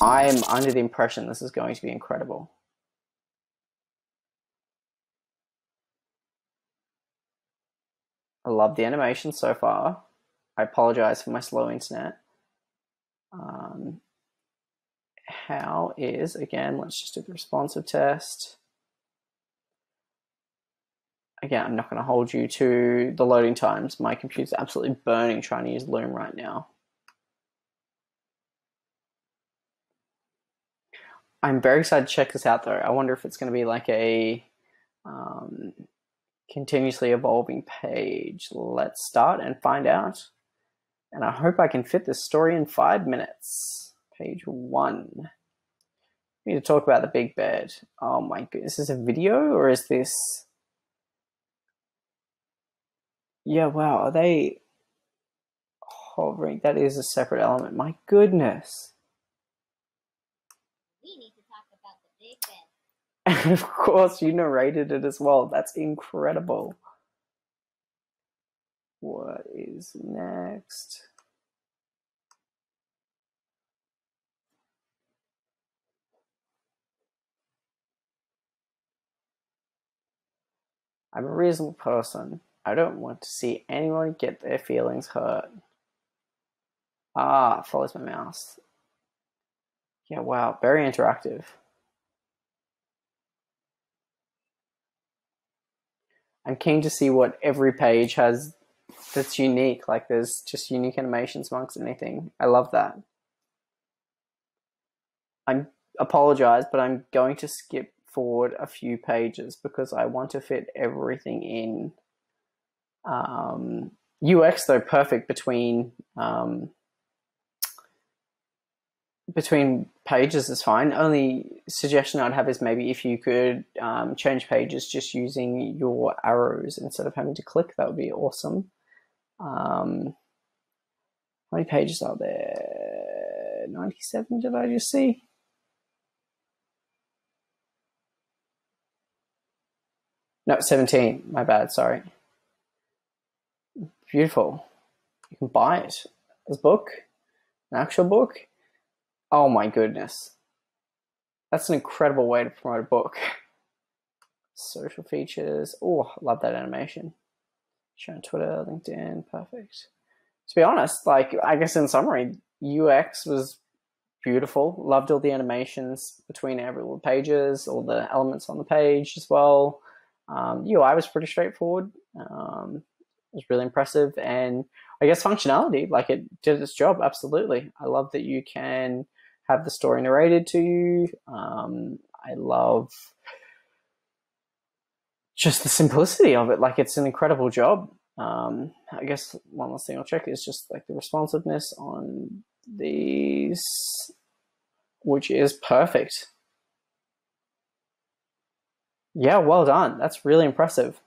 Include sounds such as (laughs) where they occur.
I'm under the impression this is going to be incredible. I love the animation so far. I apologize for my slow internet. Um, how is, again, let's just do the responsive test. Again, I'm not going to hold you to the loading times. My computer's absolutely burning trying to use Loom right now. I'm very excited to check this out though. I wonder if it's going to be like a um, continuously evolving page. Let's start and find out. And I hope I can fit this story in five minutes. Page one. We need to talk about the big bed. Oh my goodness. Is this a video or is this. Yeah, wow. Are they hovering? That is a separate element. My goodness. And (laughs) of course, you narrated it as well. That's incredible. What is next? I'm a reasonable person. I don't want to see anyone get their feelings hurt. Ah, follows my mouse. Yeah, wow, very interactive. I'm keen to see what every page has that's unique. Like there's just unique animations amongst anything. I love that. I apologize, but I'm going to skip forward a few pages because I want to fit everything in. Um, UX though perfect between um, between pages is fine. Only suggestion I'd have is maybe if you could um, change pages just using your arrows instead of having to click, that would be awesome. Um, how many pages are there? 97 did I just see? No, 17. My bad, sorry. Beautiful. You can buy it as book, an actual book. Oh my goodness. That's an incredible way to promote a book. Social features. Oh, love that animation. Show on Twitter, LinkedIn, perfect. To be honest, like I guess in summary, UX was beautiful. Loved all the animations between every little pages, all the elements on the page as well. Um, UI was pretty straightforward. Um, was really impressive, and I guess functionality, like it did its job absolutely. I love that you can have the story narrated to you. Um, I love just the simplicity of it. Like it's an incredible job. Um, I guess one last thing I'll check is just like the responsiveness on these, which is perfect. Yeah, well done. That's really impressive.